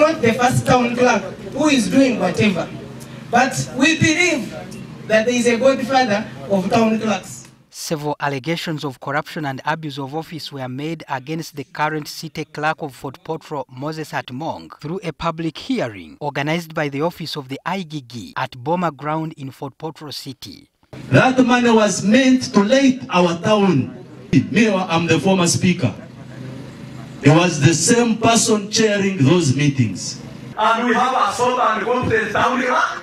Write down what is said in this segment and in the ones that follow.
not the first town clerk who is doing whatever. But we believe that there is a godfather of town clerks. Several allegations of corruption and abuse of office were made against the current city clerk of Fort Portal, Moses Atmong, through a public hearing organized by the office of the IGG at Boma Ground in Fort Portal City. That money was meant to light our town. Me, I'm the former speaker. It was the same person chairing those meetings. And we have a sober and competent town clerk.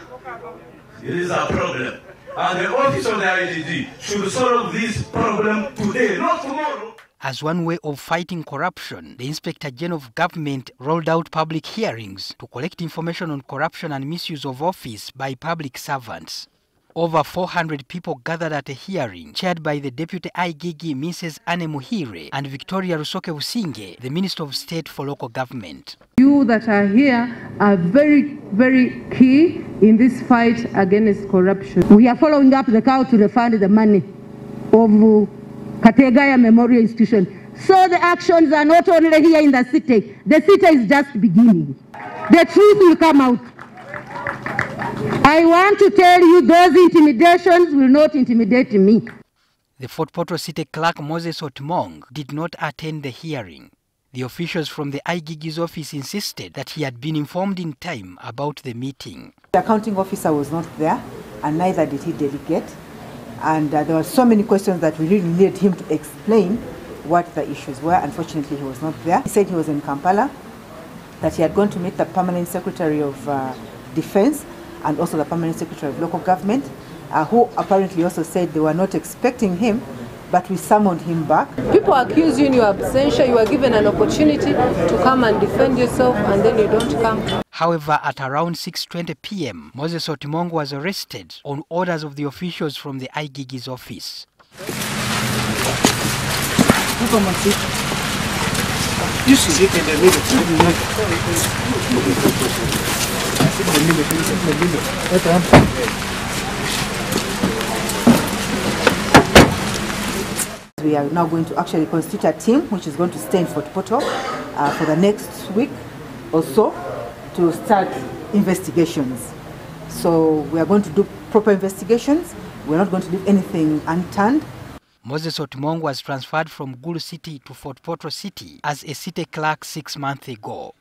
It is a problem. And the office of the IGG should solve this problem today, not tomorrow. As one way of fighting corruption, the Inspector General of Government rolled out public hearings to collect information on corruption and misuse of office by public servants. Over 400 people gathered at a hearing chaired by the Deputy IGG Mrs. Anne Muhire and Victoria Rusoke Usinge, the Minister of State for Local Government. You that are here are very, very key in this fight against corruption. We are following up the cow to refund the money of Kategaya Memorial Institution. So the actions are not only here in the city, the city is just beginning. The truth will come out. I want to tell you those intimidations will not intimidate me. The Fort Portal City Clerk Moses Otmong did not attend the hearing. The officials from the IGG's office insisted that he had been informed in time about the meeting. The accounting officer was not there, and neither did he delegate. And uh, there were so many questions that we really needed him to explain what the issues were. Unfortunately, he was not there. He said he was in Kampala, that he had gone to meet the permanent secretary of uh, defense and also the permanent secretary of local government, uh, who apparently also said they were not expecting him, but we summoned him back. People accuse you in your absentia, you are given an opportunity to come and defend yourself, and then you don't come. However, at around 6.20 p.m., Moses Otimongo was arrested on orders of the officials from the IGG's office. You should sit in the middle. We are now going to actually constitute a team which is going to stay in Fort Portal uh, for the next week or so to start investigations. So we are going to do proper investigations. We're not going to leave anything unturned. Moses Otmong was transferred from Gulu City to Fort Portal City as a city clerk six months ago.